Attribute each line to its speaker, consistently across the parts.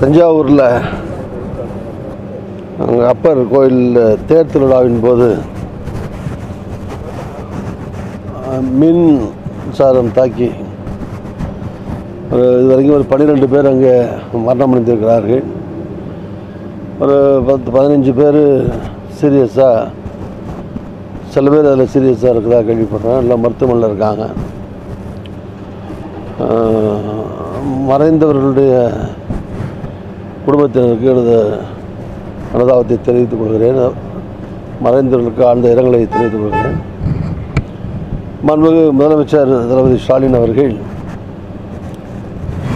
Speaker 1: தஞ்சாவூரில் அங்கே அப்பர் கோயில் தேர் திருவிழாவின் போது மின் சாரம் தாக்கி ஒரு இது வரைக்கும் ஒரு பன்னிரெண்டு பேர் அங்கே மரணம் அடைந்திருக்கிறார்கள். ஒரு பத்து பதினஞ்சு பேர் சீரியஸாக சில பேர் அதில் சீரியஸாக இருக்கிறதா கேள்விப்படுறேன். எல்லாம் மருத்துவமனையில் இருக்காங்க. மறைந்தவர்களுடைய குடும்பத்தினருக்கு எனது அனுதாபத்தை தெரிவித்துக் கொள்கிறேன். மறைந்தவர்களுக்கு ஆழ்ந்த இரங்கலை தெரிவித்துக் கொள்கிறேன். மாண்புமிகு முதலமைச்சர் தளபதி ஸ்டாலின் அவர்கள்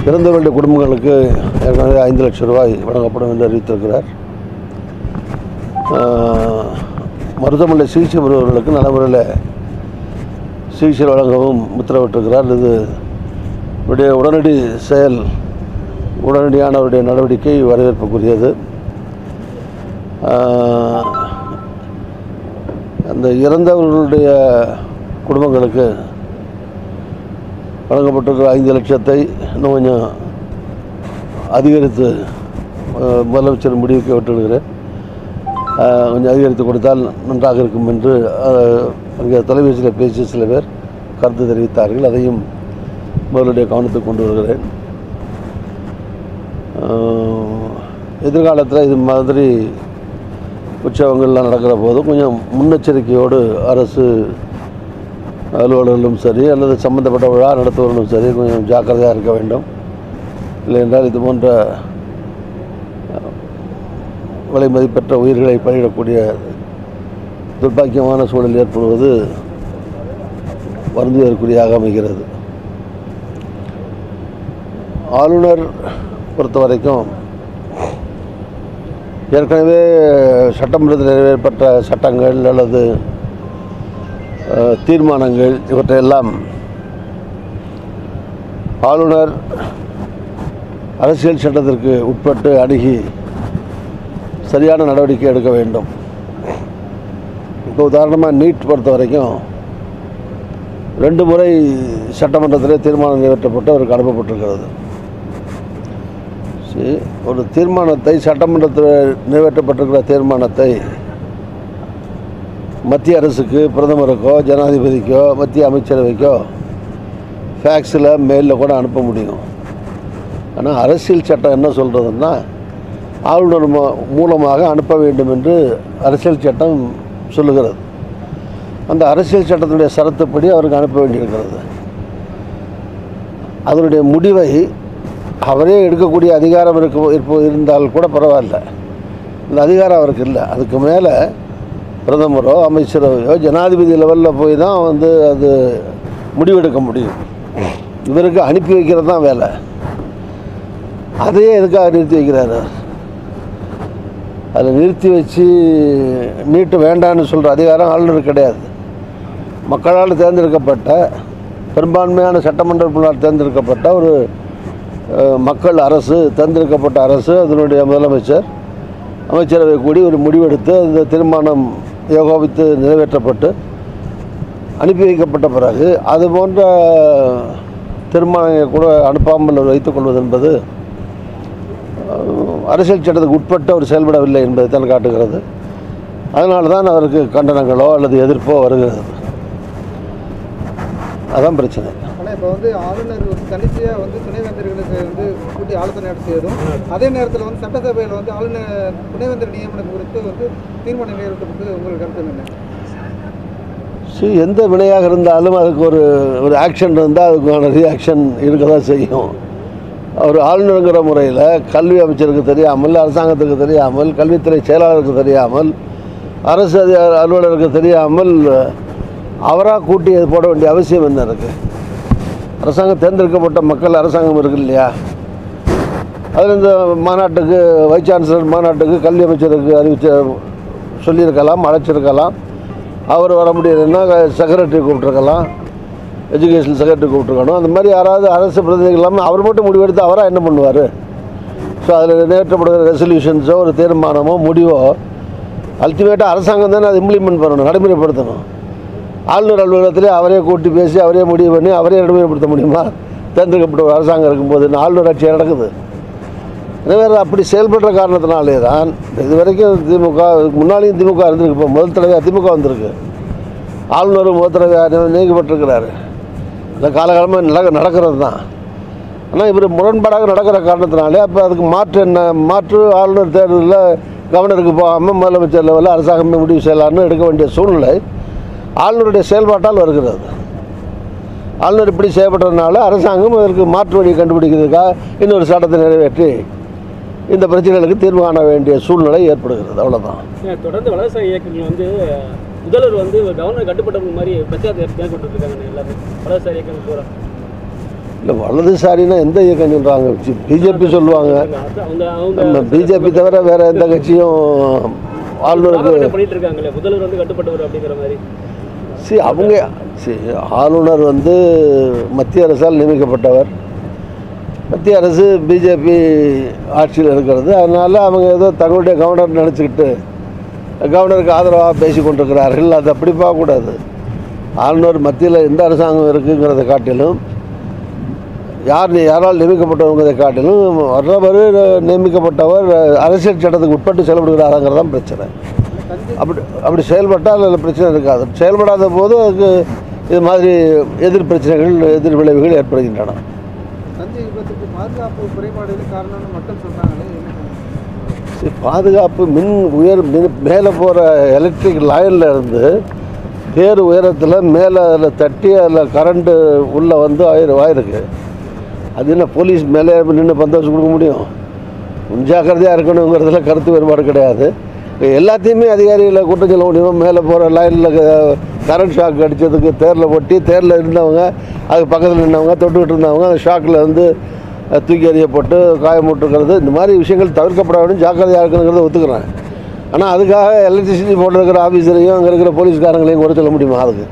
Speaker 1: இறந்தவர்களுடைய குடும்பங்களுக்கு ஏற்கனவே ஐந்து லட்சம் ரூபாய் வழங்கப்படும் என்று அறிவித்திருக்கிறார். ஆஹ், மருத்துவமனை சிகிச்சை பெறுபவர்களுக்கு நடைமுறையில் சிகிச்சை வழங்கவும் உத்தரவிட்டிருக்கிறார். இது உடைய உடனடி செயல் உடனடியான அவருடைய நடவடிக்கை வரவேற்புக்குரியது. அந்த இறந்தவர்களுடைய குடும்பங்களுக்கு வழங்கப்பட்டிருக்கிற ஐந்து லட்சத்தை இன்னும் கொஞ்சம் அதிகரித்து முதலமைச்சர் முடிவுக்கு விட்டுடுகிறேன் கொஞ்சம் அதிகரித்து கொடுத்தால் நன்றாக இருக்கும் என்று அங்கே தொலைபேசியில் பேசிய சில பேர் கருத்து தெரிவித்தார்கள். அதையும் முதலுடைய கவனத்துக்கு கொண்டு வருகிறேன். எதிர்காலத்தில் இது மாதிரி உற்சவங்கள்லாம் நடக்கிற போது கொஞ்சம் முன்னெச்சரிக்கையோடு அரசு அலுவலர்களும் சரி அல்லது சம்மந்தப்பட்ட விழா நடத்துவர்களும் சரி கொஞ்சம் ஜாக்கிரதையாக இருக்க வேண்டும். இல்லை என்றால் இது போன்ற விலை மதிப்பெற்ற உயிர்களை பணியிடக்கூடிய துர்ப்பாக்கியமான சூழல் ஏற்படுவது வருந்துவதற்குரியாக அமைகிறது. ஆளுநர் பொறுத்த வரைக்கும் ஏற்கனவே சட்டமன்றத்தில் நிறைவேற்றப்பட்ட சட்டங்கள் அல்லது தீர்மானங்கள் இவற்றையெல்லாம் ஆளுநர் அரசியல் சட்டத்திற்கு உட்பட்டு அணுகி சரியான நடவடிக்கை எடுக்க வேண்டும். இப்போ உதாரணமாக நீட் பொறுத்த வரைக்கும் ரெண்டு முறை சட்டமன்றத்திலே தீர்மானம் நிறைவேற்றப்பட்டு அவருக்கு அனுப்பப்பட்டிருக்கிறது. அரசு ஒரு தீர்மானத்தை சட்டமன்றத்தில் நிறைவேற்றப்பட்டிருக்கிற தீர்மானத்தை மத்திய அரசுக்கு பிரதமருக்கோ ஜனாதிபதிக்கோ மத்திய அமைச்சரவைக்கோ ஃபேக்ஸில் மெயிலில் கூட அனுப்ப முடியும். ஆனால் அரசியல் சட்டம் என்ன சொல்கிறதுன்னா ஆளுநர் மூ- மூலமாக அனுப்ப வேண்டும் என்று அரசியல் சட்டம் சொல்லுகிறது. அந்த அரசியல் சட்டத்தினுடைய சரத்துப்படி அவருக்கு அனுப்ப வேண்டியிருக்கிறது. அதனுடைய முடிவை அவரே எடுக்கக்கூடிய அதிகாரம் இருக்க இருப்ப இருந்தால் கூட பரவாயில்ல. இந்த அதிகாரம் அவருக்கு இல்லை. அதுக்கு மேலே பிரதமரோ அமைச்சரவையோ ஜனாதிபதி லெவலில் போய் தான் வந்து அது முடிவெடுக்க முடியும். இவருக்கு அனுப்பி வைக்கிறது தான் வேலை. அதையே எதுக்காக நிறுத்தி வைக்கிறாரு? அதை நிறுத்தி வச்சு நீட்டு வேண்டான்னு சொல்கிற அதிகாரம் ஆளுநர் கிடையாது. மக்களால் தேர்ந்தெடுக்கப்பட்ட பெரும்பான்மையான சட்டமன்ற உறுப்பினரால் தேர்ந்தெடுக்கப்பட்ட ஒரு மக்கள் அரசு தந்திருக்கப்பட்ட அரசு அதனுடைய முதலமைச்சர் அமைச்சரவை கூடி ஒரு முடிவெடுத்து அந்த தீர்மானம் ஏகோபித்து நிறைவேற்றப்பட்டு அனுப்பி வைக்கப்பட்ட பிறகு அது போன்ற தீர்மானங்களை கூட அனுப்பாமல் வைத்துக்கொள்வது என்பது அரசியல் சட்டத்துக்கு உட்பட்டு அவர் செயல்படவில்லை என்பதை தான் காட்டுகிறது. அதனால தான் அவருக்கு கண்டனங்களோ அல்லது எதிர்ப்போ வருகிறது. அதான் பிரச்சனை.
Speaker 2: ஆனால் இப்போ வந்து ஆளுநர் வந்து தனிச்சையாக வந்து துணைவேந்தர்களுக்கு வந்து கூட்டி ஆலோசனை நடத்தியதும் அதே நேரத்தில் வந்து சட்டசபையில் வந்து ஆளுநர் துணைவேந்தர் நியமனம் குறித்து வந்து தீர்மானம் நிறைவேற்றப்பட்டு உங்களுக்கு கருத்து என்ன?
Speaker 1: சரி எந்த வினையாக இருந்தாலும் அதுக்கு ஒரு ஒரு ஆக்ஷன் இருந்தால் அதுக்கான ரியாக்ஷன் இருக்க தான் செய்யும். அவர் ஆளுநருங்கிற முறையில் கல்வி அமைச்சருக்கு தெரியாமல் அரசாங்கத்துக்கு தெரியாமல் கல்வித்துறை செயலாளருக்கு தெரியாமல் அரசு அதிகார அலுவலருக்கு தெரியாமல் அவராக கூட்டி அது போட வேண்டிய அவசியம் என்ன இருக்குது அரசாங்கம் தேர்ந்தெடுக்கப்பட்ட மக்கள் அரசாங்கம் இருக்கு இல்லையா? அதில் இந்த மாநாட்டுக்கு வைஸ் சான்சலர் மாநாட்டுக்கு கல்வி அமைச்சருக்கு அறிவிச்ச சொல்லியிருக்கலாம் அழைச்சிருக்கலாம். அவர் வர முடியலைன்னா செக்ரட்டரி கூப்பிட்ருக்கலாம் எஜுகேஷன் செக்ரட்டரி கூப்பிட்ருக்கணும் அந்த மாதிரி யாராவது அரசு பிரதிநிதிகள் இல்லாமல் அவர் மட்டும் முடிவெடுத்து அவராக என்ன பண்ணுவார்? ஸோ அதில் நிறைவேற்றப்படுகிற ரெசல்யூஷன்ஸோ ஒரு தீர்மானமோ முடிவோ அல்டிமேட்டாக அரசாங்கம் தானே அதை இம்ப்ளிமெண்ட் பண்ணணும் நடைமுறைப்படுத்தணும். ஆளுநர் அலுவலகத்திலே அவரே கூட்டி பேசி அவரே முடிவு பண்ணி அவரே நடைமுறைப்படுத்த முடியுமா? தேர்ந்தெடுக்கப்பட்ட ஒரு அரசாங்கம் இருக்கும்போது ஆளுநர் ஆட்சி நடக்குது? எனவே அப்படி செயல்படுற காரணத்தினாலே தான் இது வரைக்கும் திமுக முன்னாலேயும் திமுக இருந்திருக்கு இப்போ முதல் தடவையாக திமுக வந்திருக்கு. ஆளுநர் முதல் தடவையாக நீக்கப்பட்டிருக்கிறாரு. இந்த காலகாலமாக நடக்க நடக்கிறது தான் ஆனால் இவர் முரண்பாடாக நடக்கிற காரணத்தினாலே அப்போ அதுக்கு மாற்று என்ன மாற்று ஆளுநர் தேர்தலில் கவர்னருக்கு போகாமல் முதலமைச்சர் லெவலில் அரசாங்கமே முடிவு செய்யலான்னு எடுக்க வேண்டிய சூழ்நிலை. ஆளுநருடைய செயல்பாட்டால் வருகிறது. ஆளுநர் இப்படி செய்யப்பட்டதுனால அரசாங்கம் அதற்கு மாற்று வழியை கண்டுபிடிக்கிறதுக்காக இன்னொரு சட்டத்தை நிறைவேற்றி இந்த பிரச்சனைகளுக்கு தீர்வு காண வேண்டிய சூழ்நிலை ஏற்படுகிறது. அவ்வளோதான்
Speaker 3: தொடர்ந்து வலதுசாரி இயக்கங்கள் வந்து முதல்வர் வந்து கவர்னர் கட்டுப்பட்டவங்க மாதிரி பிரச்சாரத்தை மேற்கொண்டு இருக்காங்க எல்லாமே வலதுசாரி இயக்கங்கள் பூரா.
Speaker 1: இல்லை வலதுசாரின்னா எந்த இயக்கம் சொல்கிறாங்க பிஜேபி சொல்லுவாங்க. நம்ம பிஜேபி தவிர வேற எந்த கட்சியும் ஆளுநருக்கு
Speaker 3: பண்ணிட்டு இருக்காங்களே முதல்வர் வந்து கட்டுப்பட்டவர் அப்படிங்கிற மாதிரி.
Speaker 1: சரி அவங்க சரி ஆளுநர் வந்து மத்திய அரசால் நியமிக்கப்பட்டவர். மத்திய அரசு பிஜேபி ஆட்சியில் இருக்கிறது. அதனால் அவங்க ஏதோ தங்களுடைய கவர்னர் நினச்சிக்கிட்டு கவர்னருக்கு ஆதரவாக பேசி கொண்டிருக்கிறார்கள். அது அப்படி பார்க்கக்கூடாது. ஆளுநர் மத்தியில் எந்த அரசாங்கம் இருக்குங்கிறத காட்டிலும் யார் யாரால் நியமிக்கப்பட்டவங்கிறத காட்டிலும் வர்றவர் நியமிக்கப்பட்டவர் அரசியல் சட்டத்துக்கு உட்பட்டு செயல்படுகிறாராங்கிறது தான் பிரச்சனை. அப்படி அப்படி செயல்பட்டால் அதில் பிரச்சனை இருக்காது. செயல்படாத போது அதுக்கு இது மாதிரி எதிர் பிரச்சனைகள் எதிர் விளைவுகள் ஏற்படுகின்றன.
Speaker 2: பாதுகாப்பு
Speaker 1: மின் உயர் மின் மேலே போகிற எலக்ட்ரிக் லைனில் இருந்து பேர் உயரத்தில் மேலே அதில் தட்டி அதில் கரண்ட்டு உள்ளே வந்து ஆயிரம் ஆயிருக்கு. அது என்ன போலீஸ் மேலே நின்று பந்தோபஸ்து கொடுக்க முடியும்? முன்ஜாக்கிரதையாக இருக்கணுங்கிறதுல கருத்து வேறுபாடு கிடையாது. எல்லாத்தையுமே அதிகாரிகளை குற்றம் சொல்ல முடியுமா? மேலே போகிற லைனில் கரண்ட் ஷாக் அடித்ததுக்கு தேரில் ஒட்டி தேரில் இருந்தவங்க அதுக்கு பக்கத்தில் நின்றவங்க தொட்டுக்கிட்டு இருந்தவங்க அந்த ஷாக்கில் வந்து தூக்கி எறியப்பட்டு காயமுட்டுருக்கிறது இந்த மாதிரி விஷயங்கள் தவிர்க்கப்பட வேண்டும் ஜாக்கிரதையாக இருக்கணுங்கிறத ஒத்துக்கிறேன். ஆனால் அதுக்காக எலக்ட்ரிசிட்டி போட்டிருக்கிற ஆஃபீஸரையும் அங்கே இருக்கிற போலீஸ்காரங்களையும் குறை சொல்ல முடியுமா அதுக்கு?